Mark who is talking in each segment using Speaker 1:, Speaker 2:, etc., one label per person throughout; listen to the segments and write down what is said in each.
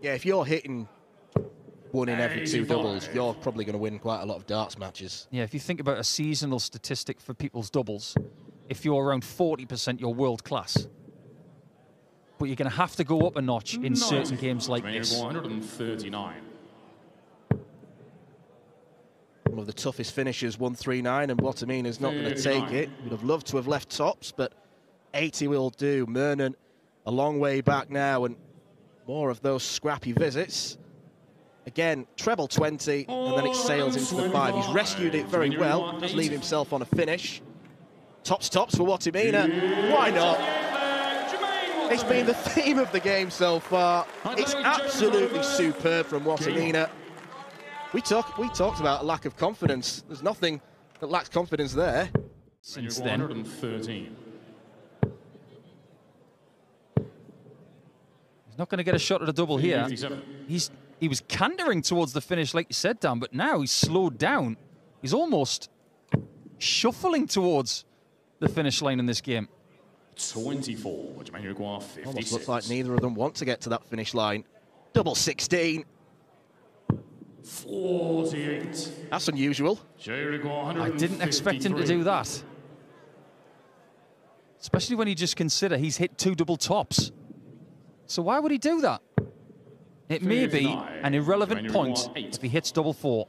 Speaker 1: Yeah, if you're hitting one in every two doubles, you're probably going to win quite a lot of darts matches.
Speaker 2: Yeah, if you think about a seasonal statistic for people's doubles, if you're around 40%, you're world class. But you're going to have to go up a notch in certain games like this.
Speaker 3: 139.
Speaker 1: One of the toughest finishers, 139, and Wattimena's not going to take it. Would have loved to have left tops, but 80 will do. Mernon a long way back now, and more of those scrappy visits. Again, treble 20, and then it sails into the five. He's rescued it very well, does leave himself on a finish. Tops, tops for Wattimena. Why not? It's been the theme of the game so far. It's absolutely superb from Wattimena. Uh, we talk, we talked about a lack of confidence. There's nothing that lacks confidence there.
Speaker 2: Since then,
Speaker 3: 113.
Speaker 2: Not going to get a shot at a double here. He's he was cantering towards the finish, like you said, Dan, but now he's slowed down. He's almost shuffling towards the finish line in this game.
Speaker 3: 24. Jermaine Uruguay,
Speaker 1: Almost
Speaker 3: 56.
Speaker 1: looks like neither of them want to get to that finish line. Double 16.
Speaker 3: 48.
Speaker 1: That's unusual.
Speaker 3: Jay Uruguay,
Speaker 2: I didn't expect him to do that. Especially when you just consider he's hit two double tops. So why would he do that? It may be an irrelevant point if he hits double four.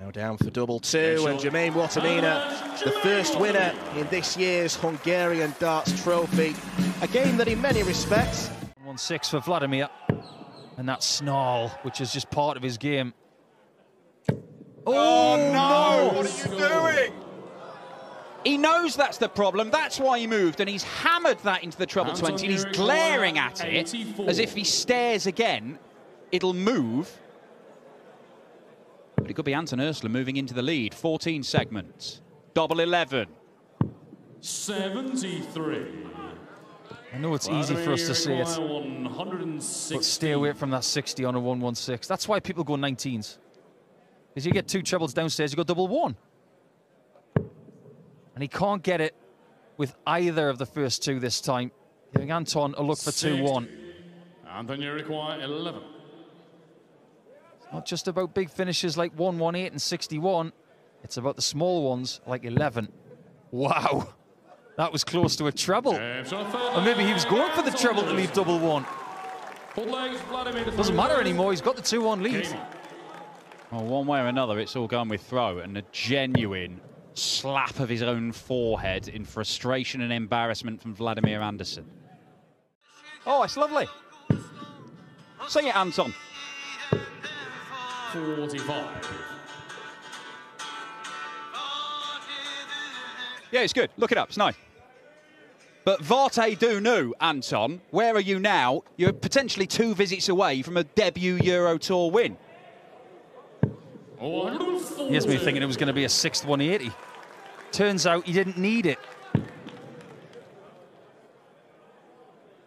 Speaker 1: Now down for double two, and Jermaine Wattimena, the first winner in this year's Hungarian Darts Trophy. A game that, in many respects,
Speaker 2: 1 6 for Vladimir. And that snarl, which is just part of his game. Oh, oh no!
Speaker 4: What are you doing?
Speaker 5: He knows that's the problem. That's why he moved, and he's hammered that into the treble
Speaker 3: Anton
Speaker 5: 20, and he's glaring at it
Speaker 3: 84.
Speaker 5: as if he stares again, it'll move. But it could be Anton Ursula moving into the lead. 14 segments. Double 11.
Speaker 3: 73.
Speaker 2: I know it's easy for us to say it,
Speaker 3: Uruguay, 160.
Speaker 2: but stay away from that 60 on a 116. That's why people go 19s. Because you get two trebles downstairs, you go double one. And he can't get it with either of the first two this time. Giving Anton a look for 2 1.
Speaker 3: Anthony Require 11.
Speaker 2: It's Not just about big finishes like 118 and 61. It's about the small ones like 11. Wow. That was close to a treble. Or maybe he was going for the treble to leave double one. Doesn't matter anymore. He's got the 2 1 lead.
Speaker 5: Well, one way or another, it's all going with throw and a genuine slap of his own forehead in frustration and embarrassment from Vladimir Andersen. Oh, it's lovely. Sing it, Anton.
Speaker 3: 45.
Speaker 5: Yeah, it's good. Look it up. It's nice. But Varte do nu, Anton. Where are you now? You're potentially two visits away from a debut Euro Tour win.
Speaker 2: Here's me thinking it was going to be a sixth 180. Turns out he didn't need it.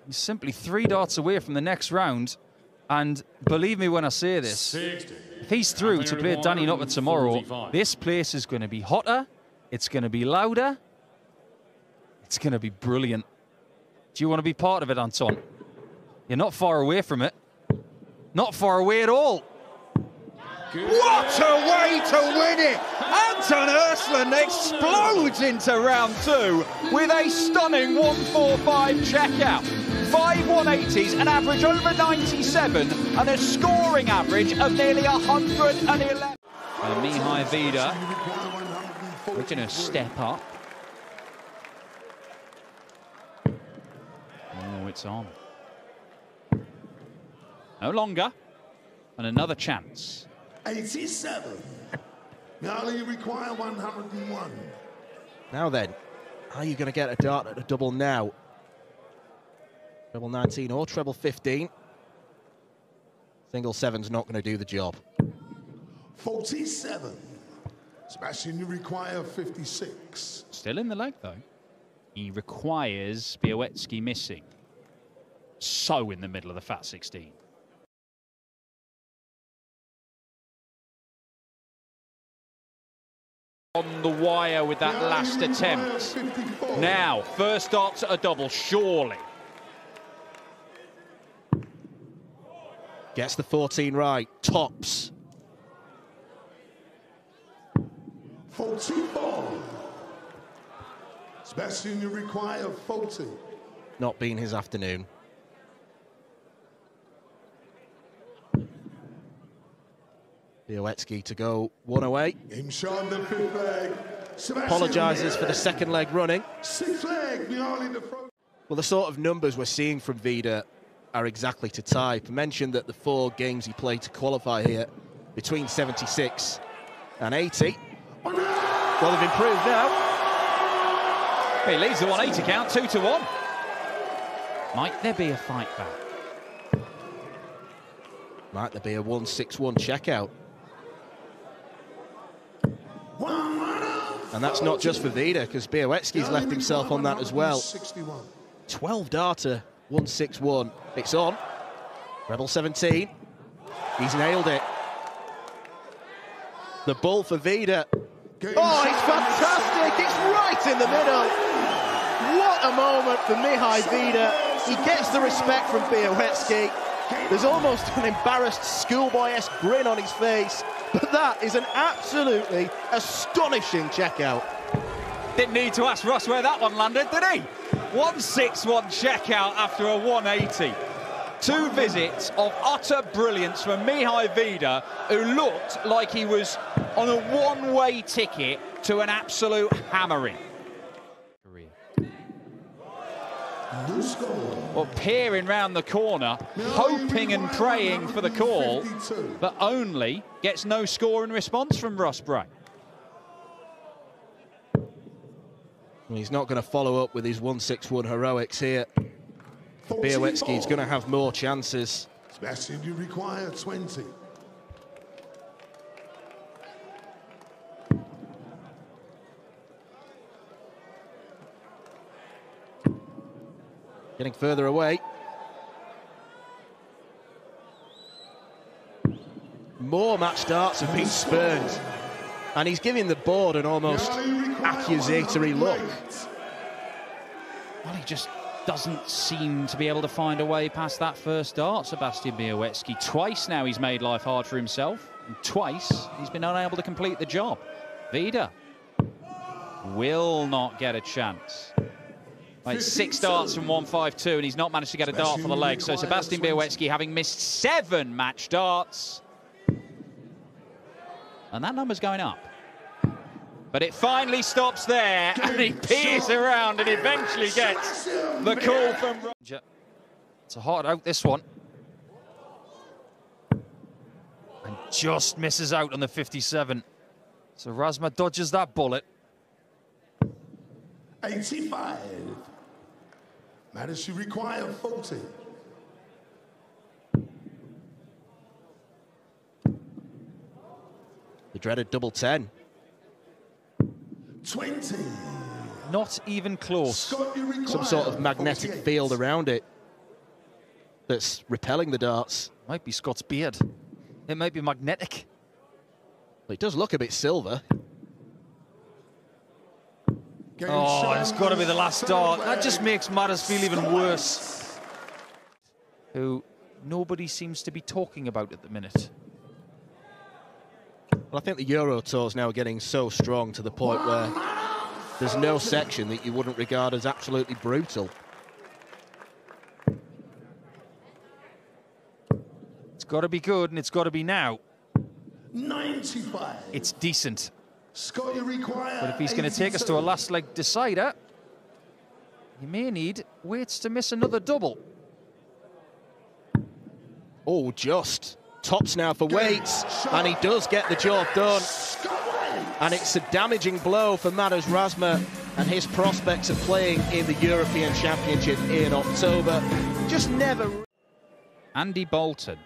Speaker 2: He's simply three darts away from the next round. And believe me when I say this, if he's through to play Danny Noppert tomorrow, this place is going to be hotter, it's going to be louder, it's going to be brilliant. Do you want to be part of it, Anton? You're not far away from it. Not far away at all.
Speaker 4: What a way to win it!
Speaker 5: Anton Ursland explodes into round two with a stunning 145 checkout. Five 180s, an average over 97, and a scoring average of nearly 111. Uh, Mihai Vida, going to step up. Oh, it's on. No longer. And another chance.
Speaker 6: 87. Now you require 101.
Speaker 1: now then, are you going to get a dart at a double now? Treble 19 or treble 15? Single seven's not going to do the job.
Speaker 6: 47. Sebastian, you require 56.
Speaker 5: Still in the leg, though. He requires Białecki missing. So in the middle of the fat 16. On the wire with that last attempt. Now, first darts at a double, surely.
Speaker 1: Gets the 14 right. Tops.
Speaker 6: 44. Sebastian, you require 40.
Speaker 1: Not been his afternoon. Białecki to go one oh away.
Speaker 6: Game the fifth leg. Sebastian
Speaker 1: Apologises for the second leg running.
Speaker 6: Sixth leg, Mihaly the front.
Speaker 1: Well, the sort of numbers we're seeing from Vida are exactly to type. I mentioned that the four games he played to qualify here between 76 and 80. Well, they've improved now.
Speaker 5: He leads the 180 count, 2 to 1. Might there be a fight back?
Speaker 1: Might there be a 161 checkout? And that's not just for Vida, because Białecki's left himself on that as well.
Speaker 6: 61.
Speaker 1: 12 darter, 161. It's on. Rebel 17. He's nailed it. The ball for Vida. Oh, it's fantastic. It's right in the middle. What a moment for Mihai Vida. He gets the respect from Białecki. There's almost an embarrassed schoolboy-esque grin on his face. But that is an absolutely astonishing checkout.
Speaker 5: Didn't need to ask Russ where that one landed, did he? 161 checkout after a 180. Two visits of utter brilliance from Mihai Vida, who looked like he was on a one-way ticket to an absolute hammering.
Speaker 6: New score.
Speaker 5: Well, peering round the corner, hoping and praying for the call, but only gets no score in response from Russ Bray.
Speaker 1: He's not going to follow up with his 161 heroics here. Białecki's going to have more chances.
Speaker 6: Sebastian, you require 20.
Speaker 1: Getting further away. More match starts have been spurned. And he's giving the board an almost
Speaker 6: Mihaly, you require
Speaker 1: accusatory look.
Speaker 5: Well, he just doesn't seem to be able to find a way past that first dart, Sebastian Białecki. Twice now he's made life hard for himself, and twice he's been unable to complete the job. Vida will not get a chance. Right, six darts from 152, and he's not managed to get a dart for the leg. So Sebastian Białecki having missed seven match darts. And that number's going up. But it finally stops there, and he peers around and eventually gets the call from Roger.
Speaker 2: It's a hard out, this one. And just misses out on the 57. So Razma dodges that bullet.
Speaker 6: 85. Madars you require 40.
Speaker 1: The dreaded double 10.
Speaker 6: 20.
Speaker 2: Not even close.
Speaker 6: Scott, you
Speaker 1: Some sort of magnetic
Speaker 6: 48.
Speaker 1: field around it that's repelling the darts.
Speaker 2: Might be Scott's beard. It might be magnetic.
Speaker 1: It does look a bit silver.
Speaker 6: Game
Speaker 2: Oh, it's got to be the last
Speaker 6: third
Speaker 2: dart. That just makes matters feel even worse. Who nobody seems to be talking about at the minute.
Speaker 1: Well, I think the Euro Tour is now getting so strong to the point where there's no section that you wouldn't regard as absolutely brutal.
Speaker 2: It's got to be good and it's got to be now.
Speaker 6: 95.
Speaker 2: It's decent.
Speaker 6: Scott, you require
Speaker 2: But if he's going to take us to a last leg decider, he may need Waites to miss another double.
Speaker 1: Oh, just. Tops now for Waites, and he does get the job done. And it's a damaging blow for Madars Razma and his prospects of playing in the European Championship in October. Just never.
Speaker 5: Andy Boulton.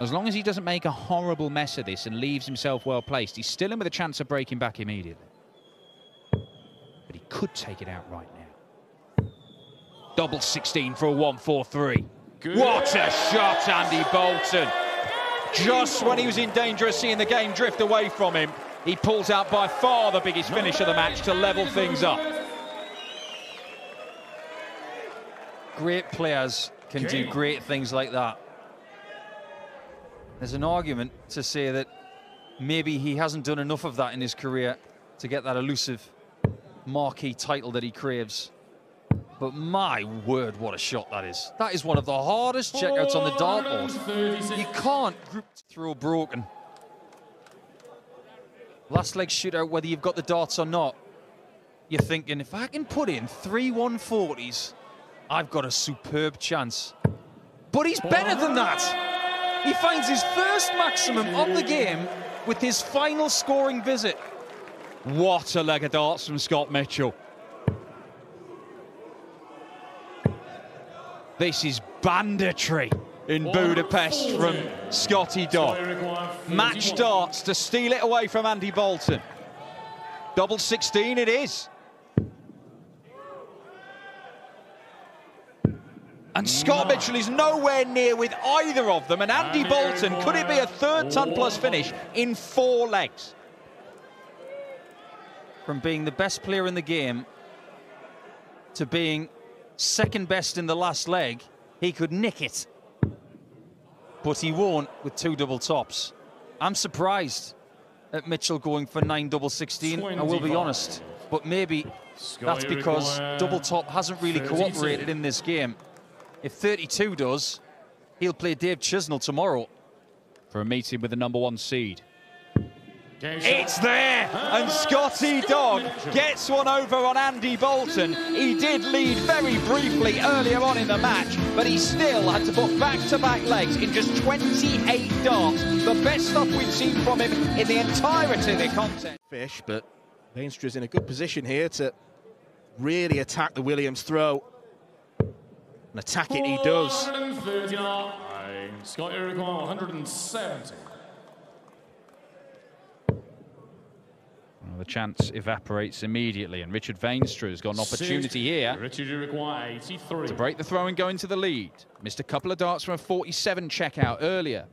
Speaker 5: As long as he doesn't make a horrible mess of this and leaves himself well placed, he's still in with a chance of breaking back immediately. But he could take it out right now. Double 16 for a 1-4-3. What a shot, Andy Boulton. Just when he was in danger of seeing the game drift away from him, he pulls out by far the biggest finish of the match to level things up.
Speaker 2: Great players can do great things like that. There's an argument to say that maybe he hasn't done enough of that in his career to get that elusive marquee title that he craves. But my word, what a shot that is. That is one of the hardest checkouts on the dartboard.
Speaker 3: 436.
Speaker 2: You can't group throw broken. Last leg shootout, whether you've got the darts or not, you're thinking, if I can put in three 140s, I've got a superb chance. But he's better than that. He finds his first maximum of the game with his final scoring visit.
Speaker 5: What a leg of darts from Scott Mitchell. This is banditry in Budapest from Scotty
Speaker 3: Dog.
Speaker 5: Match darts to steal it away from Andy Boulton. Double 16 it is. And Scott Mitchell is nowhere near with either of them. And Andy Boulton, could it be a third ton plus finish in four legs?
Speaker 2: From being the best player in the game to being second best in the last leg, he could nick it. But he won't with two double tops. I'm surprised at Mitchell going for nine double 16, I will be honest. But maybe
Speaker 3: Sky
Speaker 2: that's because
Speaker 3: require
Speaker 2: double top hasn't really cooperated in this game. If 32 does, he'll play Dave Chisnall tomorrow.
Speaker 5: For a meeting with the number one seed. It's there, and Scotty Dog gets one over on Andy Boulton. He did lead very briefly earlier on in the match, but he still had to put back-to-back legs in just 28 darts. The best stuff we've seen from him in the entirety of the contest.
Speaker 1: Fish, but Veenstra in a good position here to really attack the Williams throw. And attack it he does.
Speaker 3: 439. Scott require 170.
Speaker 5: Well, the chance evaporates immediately, and Richard Veenstra has got an opportunity here
Speaker 3: Richard, you require 83.
Speaker 5: to break the throw and go into the lead. Missed a couple of darts from a 47 checkout earlier.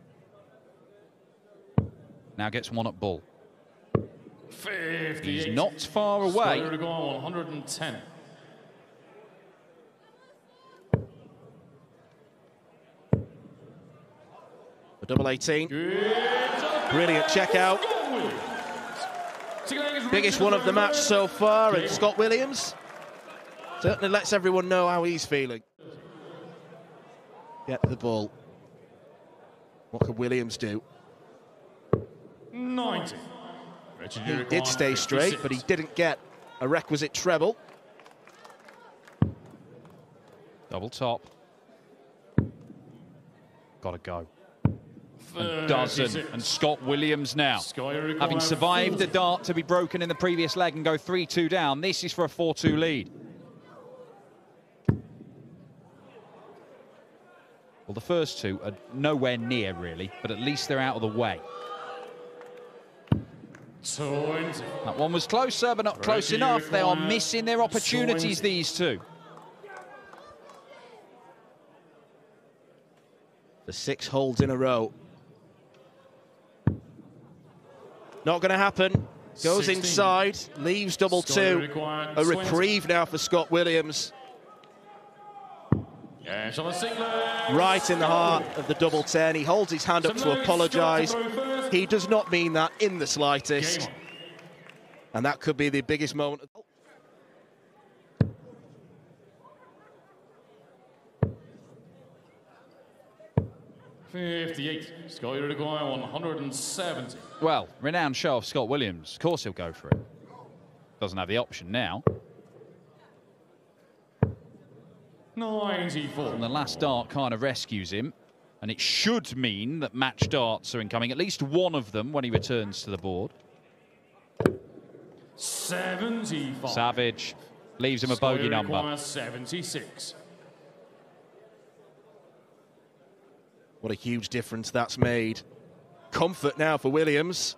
Speaker 5: Now gets one at bull.
Speaker 3: 58.
Speaker 5: He's not far away.
Speaker 3: Scott require 110.
Speaker 1: The double 18. Brilliant check out. Biggest one of the match so far, and Scott Williams certainly lets everyone know how he's feeling. Get the ball. What could Williams do?
Speaker 3: 90.
Speaker 1: He did stay straight, but he didn't get a requisite treble.
Speaker 5: Double top. Got to go.
Speaker 3: 36.
Speaker 5: Dozen. And Scott Williams now. Having survived the dart to be broken in the previous leg and go 3-2 down, this is for a 4-2 lead. Well, the first two are nowhere near, really, but at least they're out of the way.
Speaker 3: 20.
Speaker 5: That one was closer, but not close
Speaker 3: Ricky
Speaker 5: enough. They are missing their opportunities,
Speaker 3: 20.
Speaker 5: these two.
Speaker 1: The six holds in a row. Not going to happen. Goes
Speaker 3: 16.
Speaker 1: inside, leaves double two. A
Speaker 3: 20.
Speaker 1: reprieve now for Scott Williams.
Speaker 3: Yeah, shot a.
Speaker 1: Right in the heart of the double 10. He holds his hand up
Speaker 3: So
Speaker 1: to apologise.
Speaker 3: Scott to throw first.
Speaker 1: He does not mean that in the slightest. And that could be the biggest moment.
Speaker 3: 58. Scott, you require 170.
Speaker 5: Well, renowned show of Scott Williams. Of course he'll go for it. Doesn't have the option now.
Speaker 3: 94.
Speaker 5: And the last dart kind of rescues him. And it should mean that match darts are incoming, at least one of them when he returns to the board.
Speaker 3: 75.
Speaker 5: Savage leaves him a
Speaker 3: Scott,
Speaker 5: bogey number.
Speaker 3: 76.
Speaker 1: What a huge difference that's made. Comfort now for Williams.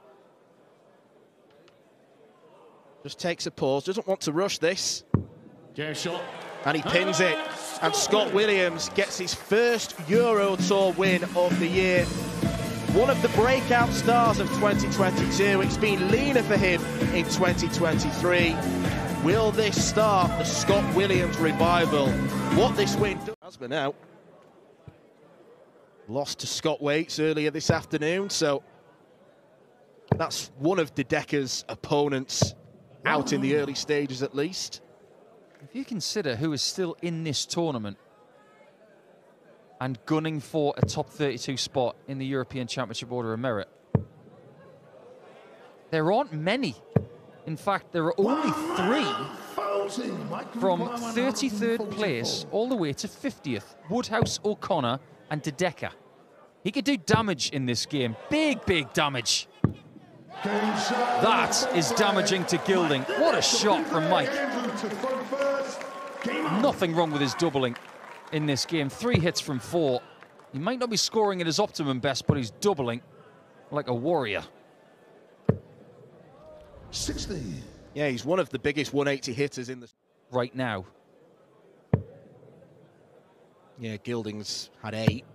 Speaker 1: Just takes a pause, doesn't want to rush this,
Speaker 3: Game shot.
Speaker 1: and he pins it. And Scott Williams gets his first Euro Tour win of the year. One of the breakout stars of 2022. It's been leaner for him in 2023. Will this start the Scott Williams revival? What this win does now. Lost to Scott Waites earlier this afternoon, so that's one of De Decker's opponents out in the ah. early stages at least.
Speaker 2: If you consider who is still in this tournament and gunning for a top 32 spot in the European Championship Order of Merit, there aren't many. In fact, there are only three from 33rd place all the way to 50th. Woodhouse, O'Connor, and De Decker. He could do damage in this game. Big, big damage. That is damaging to Gilding. What a shot from Mike. Nothing wrong with his doubling in this game. Three hits from four. He might not be scoring at his optimum best, but he's doubling like a warrior.
Speaker 6: 60.
Speaker 1: Yeah, he's one of the biggest 180 hitters in the.
Speaker 2: Right now.
Speaker 1: Yeah, Gilding's had eight.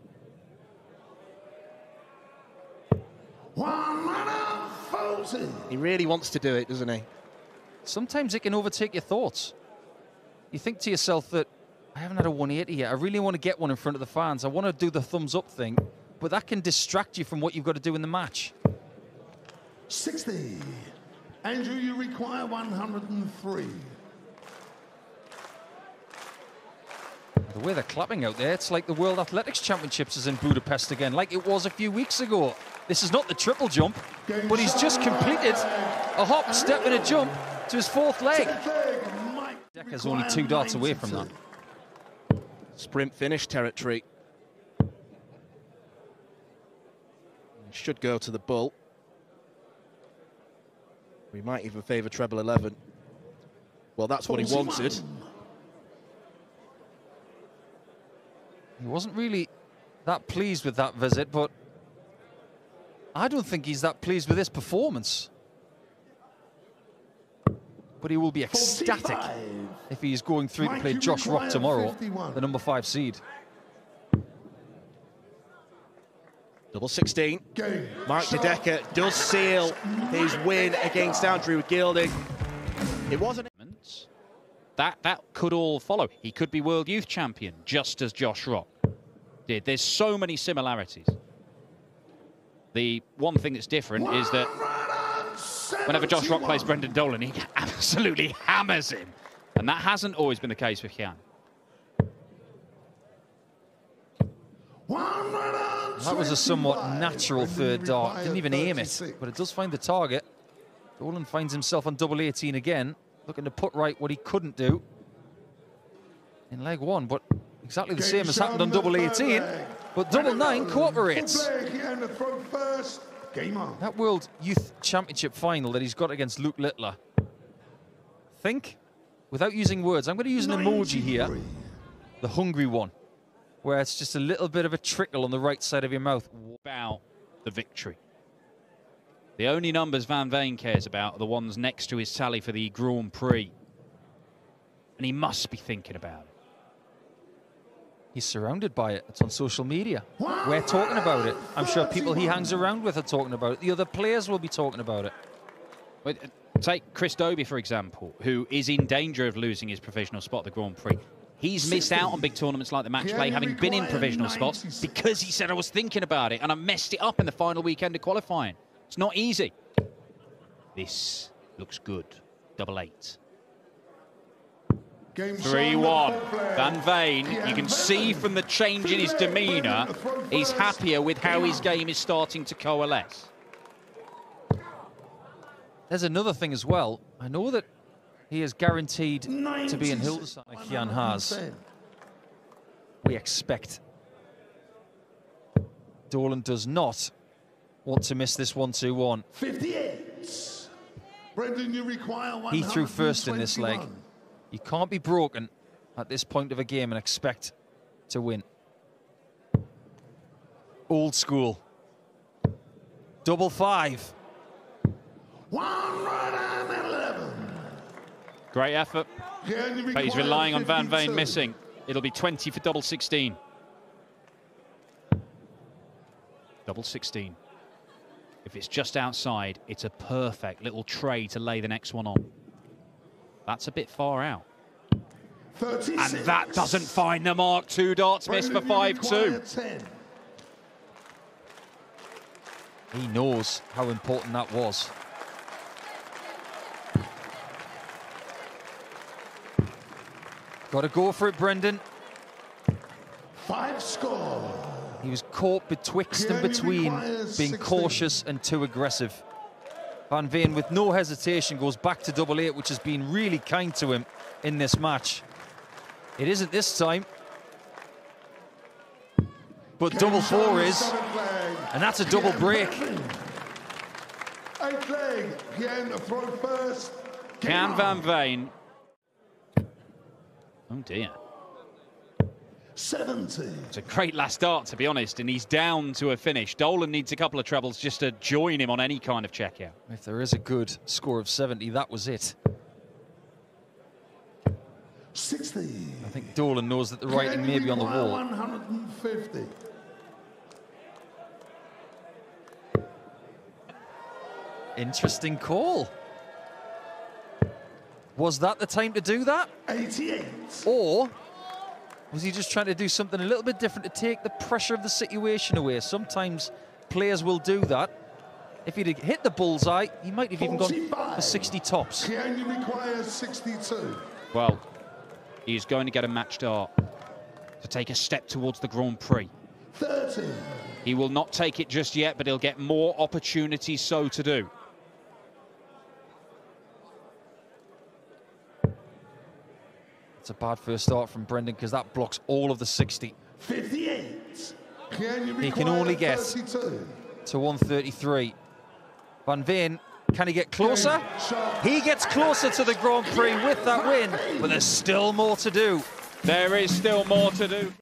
Speaker 1: He really wants to do it, doesn't he?
Speaker 2: Sometimes it can overtake your thoughts. You think to yourself that I haven't had a 180 yet. I really want to get one in front of the fans. I want to do the thumbs up thing, but that can distract you from what you've got to do in the match.
Speaker 6: 60. Andrew, you require 103.
Speaker 2: The way they're clapping out there, it's like the World Athletics Championships is in Budapest again, like it was a few weeks ago. This is not the triple jump, but he's just completed a hop, step, and a jump to his fourth leg. Decker's only two darts away from that.
Speaker 1: Sprint finish territory. Should go to the bull. We might even favour treble 11. Well, that's what he wanted.
Speaker 2: He wasn't really that pleased with that visit, but I don't think he's that pleased with this performance. But he will be ecstatic if he's going through to play Josh Rock tomorrow, the number five seed.
Speaker 1: Double 16. Mark De Decker does seal his win against Andrew Gilding. It wasn't.
Speaker 5: That that could all follow. He could be world youth champion, just as Josh Rock did. There's so many similarities. The one thing that's different is that whenever Josh Rock plays Brendan Dolan, he absolutely hammers him. And that hasn't always been the case with Jan.
Speaker 2: That was a somewhat natural third dart. Didn't even aim it, but it does find the target. Dolan finds himself on double 18 again, looking to put right what he couldn't do in leg one, but exactly the same as happened on double 18. But double nine cooperates. That World Youth Championship final that he's got against Luke Littler. Think, without using words, I'm going to use an emoji here, the hungry one, where it's just a little bit of a trickle on the right side of your mouth.
Speaker 5: About the victory. The only numbers Van Veen cares about are the ones next to his tally for the Grand Prix. And he must be thinking about it.
Speaker 2: He's surrounded by it. It's on social media. We're talking about it. I'm sure people he hangs around with are talking about it. The other players will be talking about it.
Speaker 5: But uh, take Chris Dobey, for example, who is in danger of losing his provisional spot at the Grand Prix. He's missed out on big tournaments like the match play, having been in provisional spots, because he said, I was thinking about it and I messed it up in the final weekend of qualifying. It's not easy. This looks good. Double eight. 3-1. Van Veen, you can see from the change in his demeanour, he's happier with how his game is starting to coalesce.
Speaker 2: There's another thing as well. I know that he is guaranteed to be in Hildesheim like Jan has. We expect Dolan does not want to miss this 1-2-1.
Speaker 6: 58. Brendan, you require one.
Speaker 2: He threw first in this leg. You can't be broken at this point of a game and expect to win. Old school. Double five.
Speaker 6: 111.
Speaker 5: Great effort. But he's relying on Van Veen missing. It'll be 20 for double 16. Double 16. If it's just outside, it's a perfect little tray to lay the next one on. That's a bit far out.
Speaker 6: 36.
Speaker 5: And that doesn't find the mark. Two darts missed for 5-2.
Speaker 2: He knows how important that was. Got to go for it, Brendan.
Speaker 6: Five score.
Speaker 2: He was caught betwixt and between being
Speaker 6: 16.
Speaker 2: cautious and too aggressive. Van Veen, with no hesitation, goes back to double eight, which has been really kind to him in this match. It isn't this time. But double four is, and that's a double break.
Speaker 6: Van Veen. Leg. Gian to throw first.
Speaker 5: Can Van Veen. Oh dear.
Speaker 6: 70.
Speaker 5: It's a great last start, to be honest, and he's down to a finish. Dolan needs a couple of trebles just to join him on any kind of checkout.
Speaker 2: If there is a good score of 70, that was it.
Speaker 6: 60.
Speaker 2: I think Dolan knows that the writing may be on the wall.
Speaker 6: 150.
Speaker 2: Interesting call. Was that the time to do that?
Speaker 6: 88.
Speaker 2: Or was he just trying to do something a little bit different to take the pressure of the situation away? Sometimes players will do that. If he'd hit the bullseye, he might have even gone for 60 tops.
Speaker 6: Gian requires 62.
Speaker 5: Well, he's going to get a match start to take a step towards the Grand Prix.
Speaker 6: 30.
Speaker 5: He will not take it just yet, but he'll get more opportunities so to do.
Speaker 2: It's a bad first start from Brendan because that blocks all of the 60
Speaker 6: 58. Gian
Speaker 2: He can only get-
Speaker 6: 32.
Speaker 2: to 133. Van Veen, can he get closer? He gets closer to the Grand Prix with that win, but there's still more to do.
Speaker 5: There is still more to do.